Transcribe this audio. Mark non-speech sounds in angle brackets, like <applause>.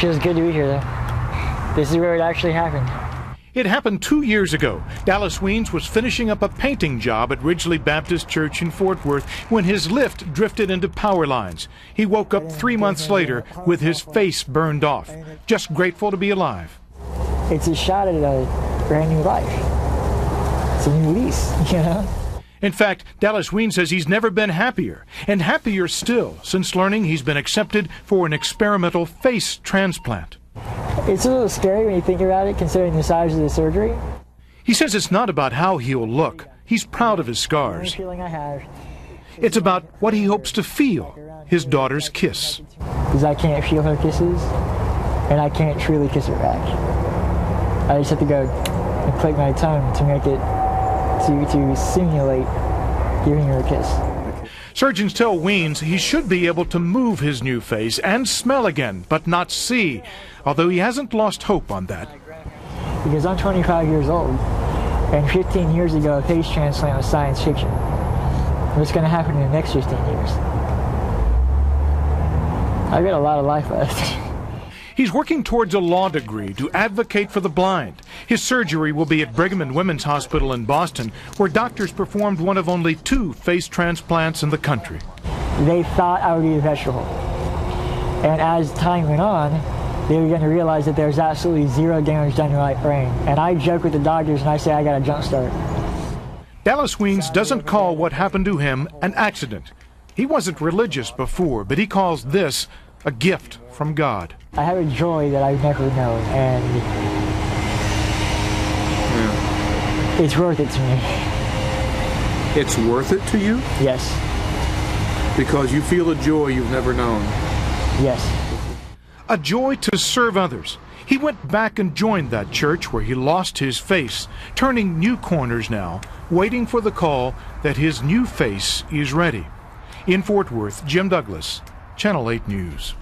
Feels good to be here, though. This is where it actually happened. It happened two years ago. Dallas Wiens was finishing up a painting job at Ridglea Baptist Church in Fort Worth when his lift drifted into power lines. He woke up three months later with his face burned off, just grateful to be alive. It's a shot at a brand new life. It's a new lease, <laughs> you know? In fact, Dallas Wiens says he's never been happier, and happier still since learning he's been accepted for an experimental face transplant. It's a little scary when you think about it, considering the size of the surgery. He says it's not about how he'll look. He's proud of his scars. feeling I have It's about what he hopes to feel his daughter's kiss. Because I can't feel her kisses, and I can't truly kiss her back. I just have to go and click my tongue to make it to to simulate giving her a kiss. Surgeons tell Wiens he should be able to move his new face and smell again, but not see, although he hasn't lost hope on that. Because I'm 25 years old, and 15 years ago, a face transplant was science fiction. What's going to happen in the next 15 years? I've got a lot of life left. <laughs> He's working towards a law degree to advocate for the blind. His surgery will be at Brigham and Women's Hospital in Boston, where doctors performed one of only two face transplants in the country. they thought I would be a vegetable. And as time went on, they were going to realize that there's absolutely zero damage done to my brain. And I joke with the doctors and I say I got a jump start. Dallas Wiens doesn't call what happened to him an accident. He wasn't religious before, but he calls this a gift from God. I have a joy that I've never known, and hmm. it's worth it to me. It's worth it to you Yes, because you feel a joy you've never known. yes. A joy to serve others. He went back and joined that church where he lost his face, turning new corners now, waiting for the call that his new face is ready. In Fort Worth, Jim Douglas, Channel 8 News.